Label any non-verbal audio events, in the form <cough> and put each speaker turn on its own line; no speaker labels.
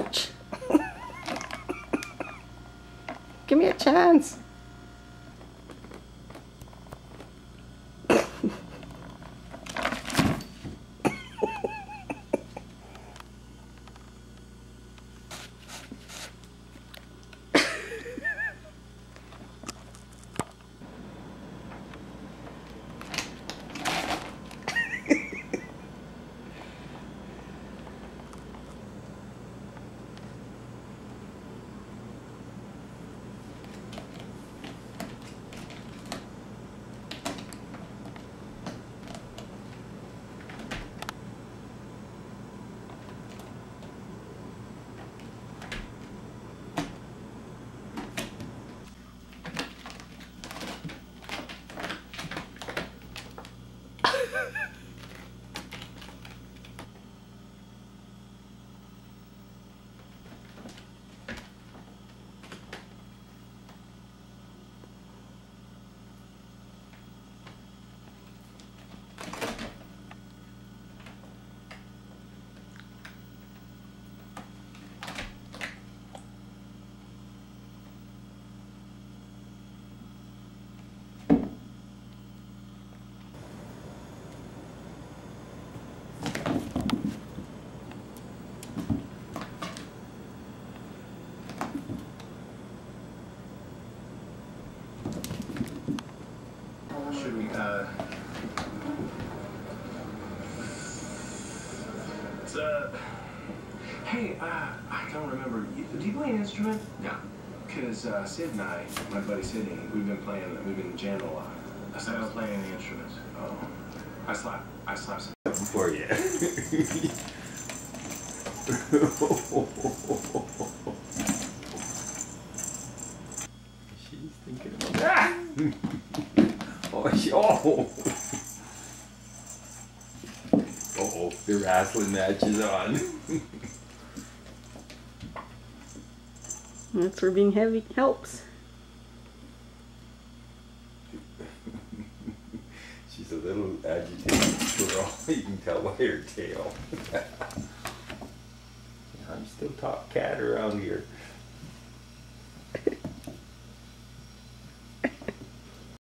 Ouch! Give me a chance. <laughs>
Should we, uh. It's, uh. Hey, uh, I don't remember. Do you play an instrument?
No.
Because uh, Sid and I, my buddy Sydney, we've been playing, we've been jamming a lot. I said I don't play any instruments. Oh. I slap, I slap some. <laughs>
For you. <laughs> She's thinking about that. <laughs> oh, she, oh. oh, the wrestling match is on.
That's where being heavy helps. <laughs>
She's a little agitated girl. You can tell by her tail. <laughs> I'm still top cat around here.